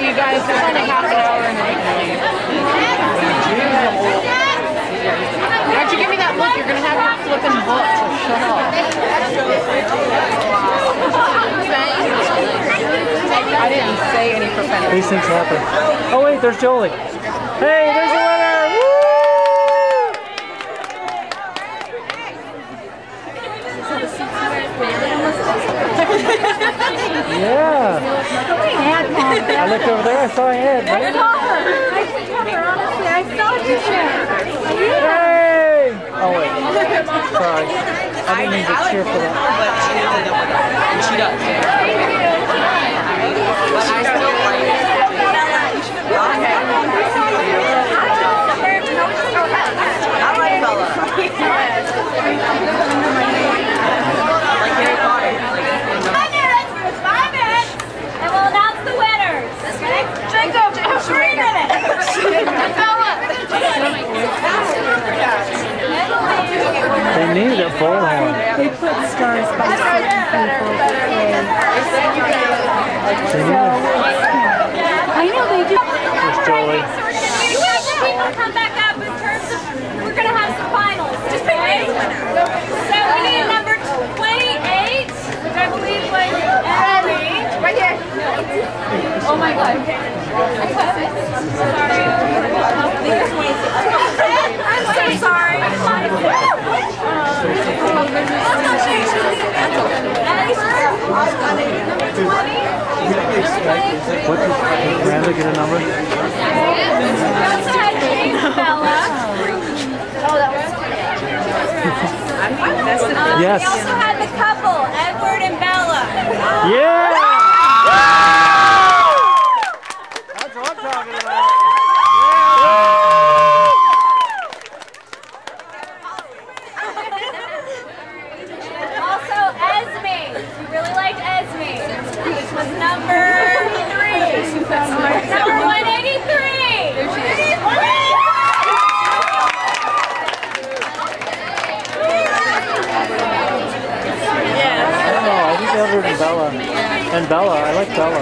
you guys. There's only half an hour and then we can leave. Why'd you give me that look? You're gonna have your flipping book, so shut up. I didn't say any profanity. These things happen. Oh wait, there's Joli. Hey, there's a winner! Woo! Yeah. I looked over there, I saw a head. I saw her. I saw her, honestly. I saw you there. Hey! Oh wait. Sorry. I didn't mean to cheer for that. But she didn't know that. And she does. But I still like I like Bella. like Harry Potter. Five minutes. Five minutes. And we'll announce the winners. Okay? Jacob, three minutes. They needed a bullhorn. They put stars by certain people. They needed. I know they do. There's Joli. So we're gonna you have the people come back up in terms of we're gonna have some finals. Just pick okay? So we need number 28, which I believe was Abby. Right here. Oh my god. Sorry. I'm so sorry. What did Miranda get a number? We also had James Bella. Oh, that was. Yes. We also had the couple, Edward and Bella. Yeah! Was number three. Number 183. There she I don't know. I think Edward and Bella. And Bella. I like Bella.